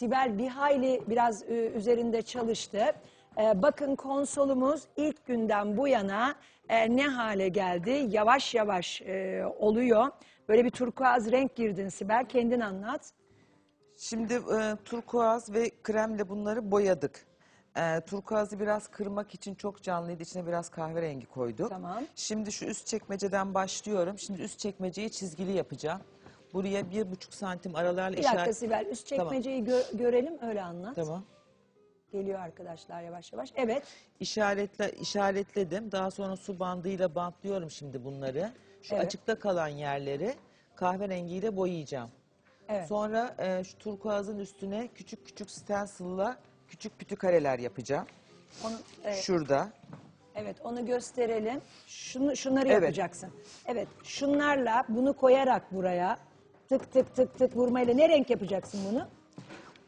Sibel bir hayli biraz e, üzerinde çalıştı. E, bakın konsolumuz ilk günden bu yana e, ne hale geldi? Yavaş yavaş e, oluyor. Böyle bir turkuaz renk girdin Sibel. Kendin anlat. Şimdi e, turkuaz ve kremle bunları boyadık. E, turkuazı biraz kırmak için çok canlıydı. İçine biraz kahverengi koyduk. Tamam. Şimdi şu üst çekmeceden başlıyorum. Şimdi üst çekmeceyi çizgili yapacağım. Buraya bir buçuk santim aralarla Bir dakika işaret... Sibel üst çekmeceyi gö- görelim öyle anlat. Tamam. Geliyor arkadaşlar yavaş yavaş. Evet. İşaretle, işaretledim. Daha sonra su bandıyla bantlıyorum şimdi bunları. Şu Evet. açıkta kalan yerleri kahverengiyle boyayacağım. Evet. Sonra e, şu turkuazın üstüne küçük küçük stencil'la küçük küçük kareler yapacağım. Onu, evet. Şurada. Evet onu gösterelim. Şunu, şunları Evet. yapacaksın. Evet şunlarla bunu koyarak buraya tık tık tık tık vurmayla ne renk yapacaksın bunu?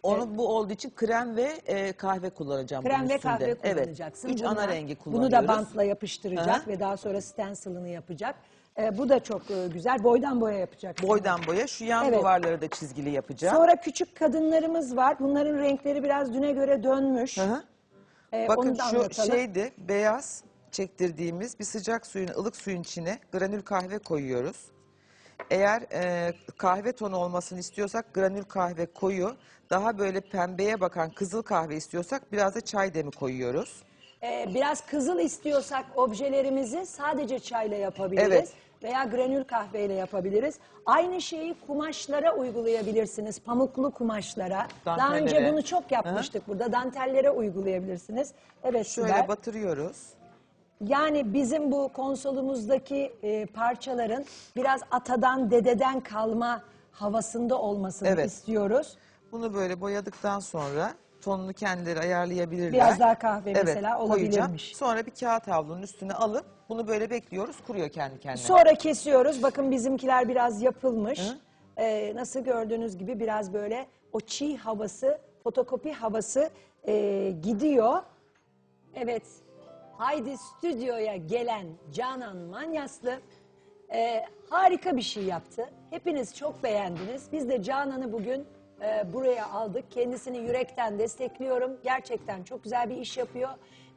Onu bu olduğu için krem ve e, kahve kullanacağım Krem bunun ve üstünde. kahve kullanacaksın. Evet. Üç Bunlar- ana rengi kullanıyoruz. Bunu da bantla yapıştıracak Aha. ve daha sonra stencil'ını yapacak. Ee, bu da çok e, güzel. Boydan boya yapacaksın. Boydan boya. Şu yan Evet. duvarları da çizgili yapacağım. Sonra küçük kadınlarımız var. Bunların renkleri biraz düne göre dönmüş. Hı hı. Ee, Bakın onu da şu anlatalım. şeydi beyaz çektirdiğimiz bir sıcak suyun ılık suyun içine granül kahve koyuyoruz. Eğer e, kahve tonu olmasını istiyorsak granül kahve koyu, daha böyle pembeye bakan kızıl kahve istiyorsak biraz da çay demi koyuyoruz. Ee, biraz kızıl istiyorsak objelerimizi sadece çayla yapabiliriz. Evet. Veya granül kahveyle yapabiliriz. Aynı şeyi kumaşlara uygulayabilirsiniz. Pamuklu kumaşlara. Daha önce Dantellere. bunu çok yapmıştık burada. Dantellere uygulayabilirsiniz. Evet Şöyle Sibel. batırıyoruz. Yani bizim bu konsolumuzdaki e, parçaların biraz atadan, dededen kalma havasında olmasını Evet. istiyoruz. Bunu böyle boyadıktan sonra tonunu kendileri ayarlayabilirler. Biraz daha kahve mesela koyacağım. olabilirmiş. Sonra bir kağıt havlunun üstüne alıp bunu böyle bekliyoruz. Kuruyor kendi kendine. Sonra kesiyoruz. Bakın bizimkiler biraz yapılmış. Ee, nasıl gördüğünüz gibi biraz böyle o çiğ havası, fotokopi havası e, gidiyor. Evet. Haydi stüdyoya gelen Canan Manyaslı e, harika bir şey yaptı. Hepiniz çok beğendiniz. Biz de Canan'ı bugün e, buraya aldık. Kendisini yürekten destekliyorum. Gerçekten çok güzel bir iş yapıyor.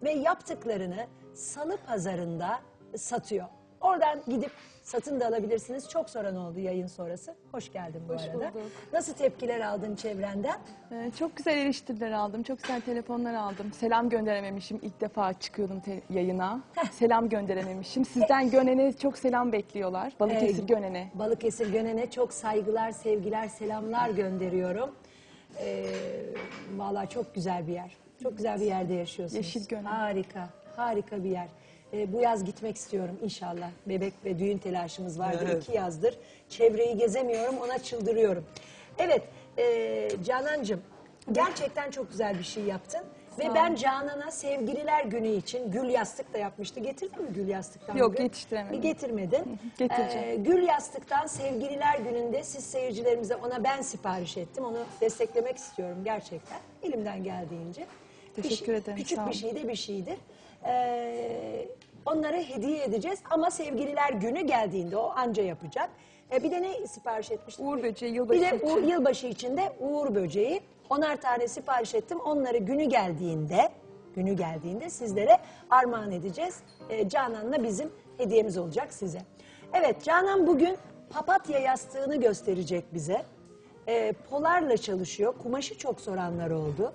Ve yaptıklarını salı pazarında satıyor. Oradan gidip satın da alabilirsiniz. Çok soran oldu yayın sonrası. Hoş geldin bu Hoş arada. bulduk. Nasıl tepkiler aldın çevrenden? Ee, çok güzel eleştiriler aldım, çok güzel telefonlar aldım. Selam gönderememişim, ilk defa çıkıyordum te- yayına. Selam gönderememişim. Sizden Gönen'e çok selam bekliyorlar. Balıkesir Ee, Gönen'e. Balıkesir Gönen'e çok saygılar, sevgiler, selamlar gönderiyorum. Ee, Valla çok güzel bir yer. Çok güzel bir yerde yaşıyorsunuz. Yeşil Gönen. Harika, harika bir yer. Ee, bu yaz gitmek istiyorum inşallah. Bebek ve düğün telaşımız vardı Evet. iki yazdır. Çevreyi gezemiyorum, ona çıldırıyorum. Evet, e, Canancığım gerçekten çok güzel bir şey yaptın. Ve ben Canan'a sevgililer günü için gül yastık da yapmıştı. Getirdin mi gül yastıktan Yok, bugün? yetiştiremedim. Getirmedin. Getireceğim. Ee, Gül Yastık'tan Sevgililer Günü'nde siz seyircilerimize ona ben sipariş ettim. Onu desteklemek istiyorum gerçekten. Elimden geldiğince. Teşekkür Bir şey- ederim, Küçük bir şey de bir şeydir. Ee, onlara hediye edeceğiz ama Sevgililer Günü geldiğinde o anca yapacak. Ee, bir de ne sipariş etmiştik? Uğur böceği, Bir yılbaşı de için. Uğur- yılbaşı için de Uğur böceği. Onar tane sipariş ettim. Onları günü geldiğinde günü geldiğinde sizlere armağan edeceğiz. Ee, Canan'la bizim hediyemiz olacak size. Evet Canan bugün papatya yastığını gösterecek bize. Ee, polarla çalışıyor. Kumaşı çok soranlar oldu.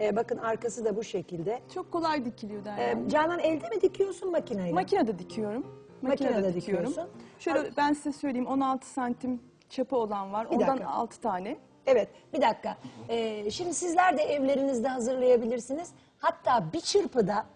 Ee, bakın arkası da bu şekilde. Çok kolay dikiliyor Derya. Ee, Canan elde mi dikiyorsun makineyle? Makinede dikiyorum. Makinede Makinede dikiyorsun. dikiyorum. Şöyle ben size söyleyeyim 16 santim çapı olan var. Bir Ondan dakika. 6 tane. Evet bir dakika. Ee, şimdi sizler de evlerinizde hazırlayabilirsiniz. Hatta bir çırpıda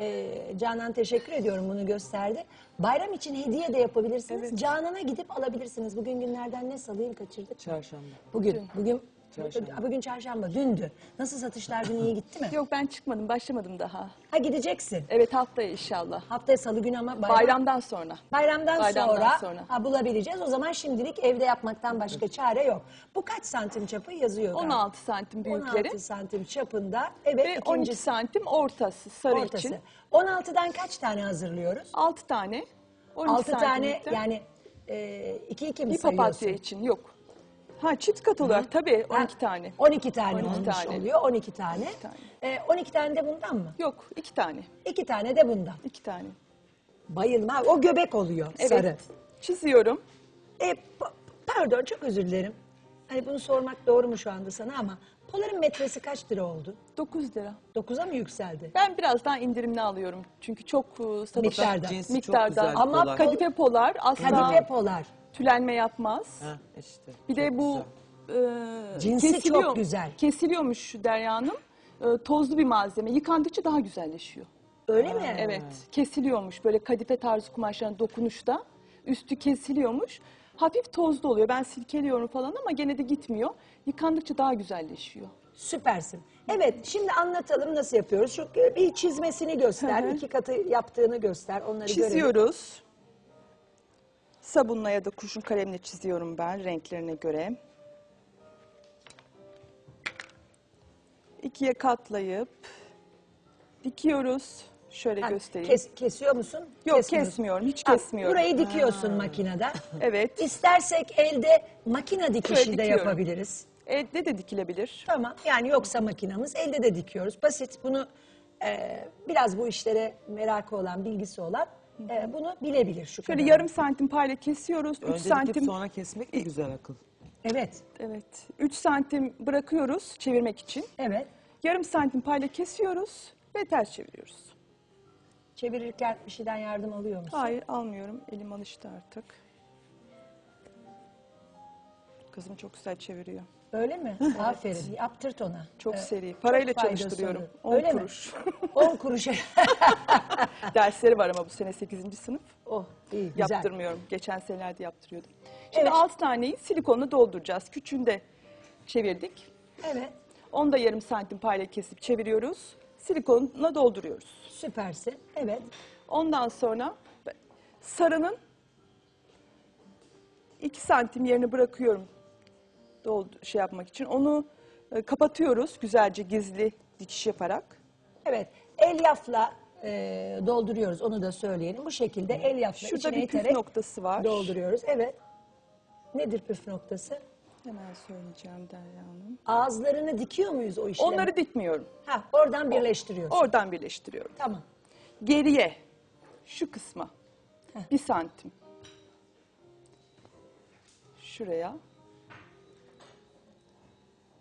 e, Canan teşekkür ediyorum bunu gösterdi. Bayram için hediye de yapabilirsiniz. Canan'a gidip alabilirsiniz. Bugün günlerden ne salıyı kaçırdık? Çarşamba. Bugün. Bugün Çarşamba. bugün çarşamba. Dündü. Nasıl satışlar dün iyi gitti mi? Yok ben çıkmadım, başlamadım daha. Ha gideceksin. Evet haftaya inşallah. Haftaya salı günü ama bayram. Bayramdan sonra. Bayramdan, Bayramdan sonra, sonra. Ha, bulabileceğiz. O zaman şimdilik evde yapmaktan başka çare yok. Bu kaç santim çapı yazıyor? galiba? 16 santim büyükleri 16 santim çapında. Evet ve ikinci 12 santim ortası sarı ortası. için. 16'dan kaç tane hazırlıyoruz? 6 tane. 12 6 tane yani e, iki iki mi bir sayıyorsun? papatya için yok. Ha çift kat olarak tabii 12 Ha, tane. 12 tane 12 olmuş tane. oluyor. 12 tane. tane. Ee, 12 tane de bundan mı? Yok iki tane. 2 tane de bundan. iki tane. Bayılma. O göbek oluyor Evet. sarı. Çiziyorum. E, pa- pardon çok özür dilerim. Hani bunu sormak doğru mu şu anda sana ama poların metresi kaç lira oldu? 9 lira. 9'a mı yükseldi? Ben biraz daha indirimli alıyorum. Çünkü çok e, satıda Miktarda. Cinsi çok miktarda. güzel Ama polar. Kadife polar asla Kadife polar. Tülenme yapmaz. Ha, işte. Bir de bu e, Cinsi kesiliyor- çok güzel. Kesiliyormuş Derya Hanım. E, tozlu bir malzeme. Yıkandıkça daha güzelleşiyor. Öyle mi? Evet, kesiliyormuş böyle kadife tarzı kumaşların dokunuşta. Üstü kesiliyormuş. Hafif tozlu oluyor. Ben silkeliyorum falan ama gene de gitmiyor. Yıkandıkça daha güzelleşiyor. Süpersin. Evet şimdi anlatalım nasıl yapıyoruz. Şu bir çizmesini göster. Hı hı. iki katı yaptığını göster. Onları görelim. Çiziyoruz. Sabunla ya da kurşun kalemle çiziyorum ben renklerine göre. İkiye katlayıp dikiyoruz. Şöyle Ha, göstereyim. kes- kesiyor musun? Yok Kesmiyorsun. kesmiyorum, hiç Ha, kesmiyorum. Burayı dikiyorsun makinede. Evet. İstersek elde makine dikişi de dikiyorum. yapabiliriz. Elde de dikilebilir. Tamam. Yani yoksa makinamız elde de dikiyoruz. Basit. Bunu e, biraz bu işlere merakı olan, bilgisi olan e, bunu bilebilir şu Şöyle kadar. yarım santim payla kesiyoruz. 3 Önce dikip santim. sonra kesmek de güzel akıl. Evet. Evet. 3 santim bırakıyoruz çevirmek için. Evet. Yarım santim payla kesiyoruz ve ters çeviriyoruz. Çevirirken bir şeyden yardım alıyor musun? Hayır almıyorum. Elim alıştı artık. Kızım çok güzel çeviriyor. Öyle mi? Aferin. Yaptırt ona. Çok Ee, seri. Parayla çok faydası çalıştırıyorum. olur. 10 Öyle kuruş. mi? 10 kuruşa. Dersleri var ama bu sene 8. sınıf. oh iyi güzel. Yaptırmıyorum. Geçen senelerde yaptırıyordum. Şimdi Evet. 6 taneyi silikonla dolduracağız. Küçüğünü de çevirdik. Evet. Onu da yarım santim payla kesip çeviriyoruz. Silikonla dolduruyoruz. Süpersin. Evet. Ondan sonra sarının 2 santim yerini bırakıyorum doldu, şey yapmak için. Onu e, kapatıyoruz güzelce gizli dikiş yaparak. Evet. Elyafla e, dolduruyoruz. Onu da söyleyelim. Bu şekilde elyafla Şurada içine bir püf iterek noktası var. dolduruyoruz. Evet. Nedir püf noktası? Hemen söyleyeceğim Derya Hanım. Ağızlarını dikiyor muyuz o işlemi? Onları dikmiyorum. Ha, oradan birleştiriyorsun. Oradan birleştiriyorum. Tamam. Geriye şu kısma bir santim. Şuraya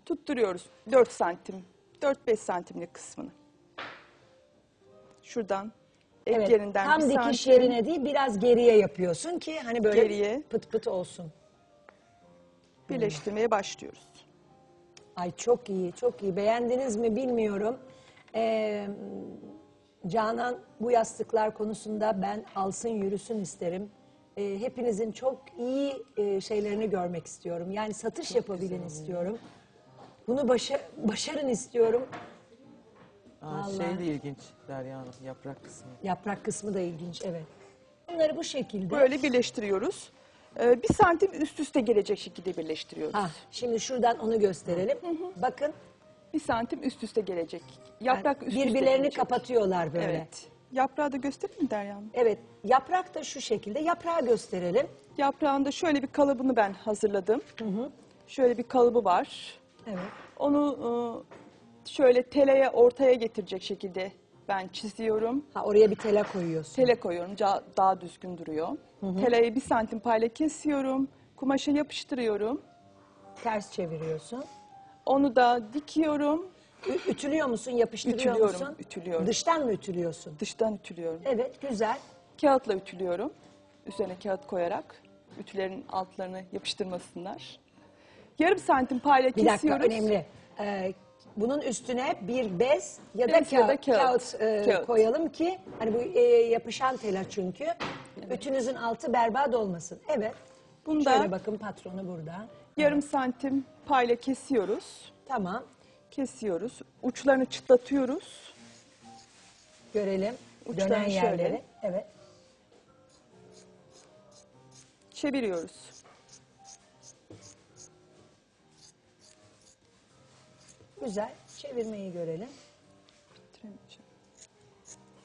tutturuyoruz 4 santim, 4-5 santimlik kısmını. Şuradan ek Evet. yerinden Tam bir dikiş santim. yerine değil biraz geriye yapıyorsun ki hani böyle Geriye. pıt pıt olsun. birleştirmeye başlıyoruz. Ay çok iyi, çok iyi. Beğendiniz mi bilmiyorum. Ee, Canan bu yastıklar konusunda ben alsın yürüsün isterim. Ee, hepinizin çok iyi e, şeylerini görmek istiyorum. Yani satış yapabilin istiyorum. Bunu başa- başarın istiyorum. Aa, Vallahi. şey de ilginç Derya Hanım yaprak kısmı. Yaprak kısmı da ilginç, evet. Bunları bu şekilde. Böyle birleştiriyoruz. Ee, bir santim üst üste gelecek şekilde birleştiriyoruz. Ha, şimdi şuradan onu gösterelim. Bakın Bir santim üst üste gelecek. Yaprak üst üste birbirlerini gelecek. kapatıyorlar böyle. Evet. Yaprağı da göstereyim mi Derya Hanım? Evet, yaprak da şu şekilde. Yaprağı gösterelim. Yaprağında şöyle bir kalıbını ben hazırladım. Şöyle bir kalıbı var. Evet. Onu e, şöyle teleye ortaya getirecek şekilde ben çiziyorum. Ha oraya bir tela koyuyorsun. Tele koyuyorum daha düzgün duruyor. Teleyi bir santim payla kesiyorum. Kumaşa yapıştırıyorum. Ters çeviriyorsun. Onu da dikiyorum. Ü- ütülüyor musun, yapıştırıyor Ütülüyorum, musun? ütülüyorum. Dıştan mı ütülüyorsun? Dıştan ütülüyorum. Evet, güzel. Kağıtla ütülüyorum. Üzerine kağıt koyarak ütülerin altlarını yapıştırmasınlar. Yarım santim payla Bir dakika, kesiyoruz. önemli. Ee, bunun üstüne bir bez ya da Bez ya da kağıt, kağıt. e, Kağıt. koyalım ki hani bu e, yapışan tela çünkü. Ütünüzün altı berbat olmasın. Evet. Bunda Şöyle bakın patronu burada. yarım santim payla kesiyoruz. Tamam. Kesiyoruz. Uçlarını çıtlatıyoruz. Görelim. Uçlarını Dönen yerleri. şöyle. Evet. Çeviriyoruz. Güzel. Çevirmeyi görelim.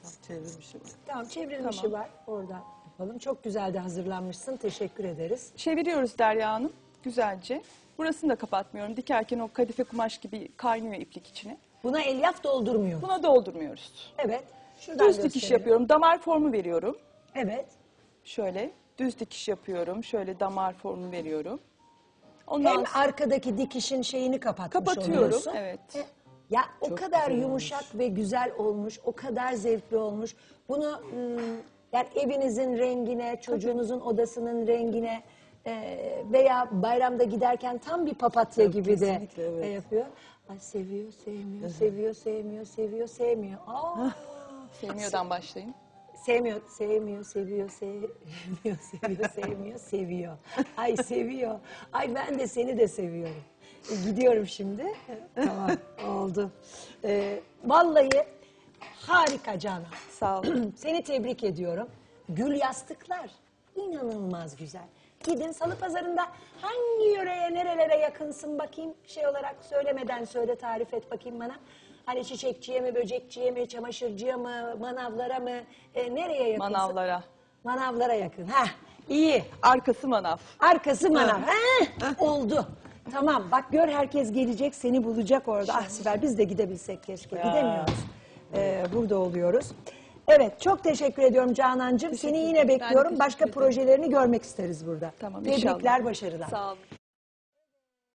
Bak çevirmişim. Tamam çevrilmişi Tamam. var. Oradan yapalım. Çok güzel de hazırlanmışsın. Teşekkür ederiz. Çeviriyoruz Derya Hanım güzelce. Burasını da kapatmıyorum. Dikerken o kadife kumaş gibi kaynıyor iplik içine. Buna elyaf doldurmuyor. Buna doldurmuyoruz. Evet. Şuradan Düz dikiş gösterelim. yapıyorum. Damar formu veriyorum. Evet. Şöyle düz dikiş yapıyorum. Şöyle damar formu veriyorum. Ondan Hem sonra arkadaki dikişin şeyini kapatmış Kapatıyorum, oluyorsun. evet. E, Ya o kadar yumuşak ve güzel olmuş, o kadar zevkli olmuş. Bunu hmm, yani evinizin rengine, çocuğunuzun odasının rengine e, veya bayramda giderken tam bir papatya gibi de kesinlikle, evet. e, yapıyor. Ay seviyor, sevmiyor, seviyor, sevmiyor, seviyor, sevmiyor. Aa, sevmiyordan başlayın. Sevmiyor, sevmiyor, seviyor, sevmiyor, seviyor, sevmiyor, seviyor. Ay seviyor. Ay ben de seni de seviyorum. E, gidiyorum şimdi. tamam, oldu. Ee, vallahi harika Canan. Sağ olun. Seni tebrik ediyorum. Gül yastıklar inanılmaz güzel. Gidin salı pazarında hangi yöreye nerelere yakınsın bakayım şey olarak söylemeden söyle tarif et bakayım bana. Hani çiçekçiye mi, böcekçiye mi, çamaşırcıya mı, manavlara mı, e, nereye yakınsın? Manavlara. Manavlara yakın. Ha, iyi. Arkası manav. Arkası manav. Heh, oldu. Tamam bak gör herkes gelecek seni bulacak orada. Ah Sibel biz de gidebilsek keşke. Gidemiyoruz. Ee, burada oluyoruz. Evet çok teşekkür ediyorum Canancığım. Seni yine bekliyorum. Başka projelerini görmek isteriz burada. Tamam, Tebrikler, inşallah. başarılar. Sağ olun.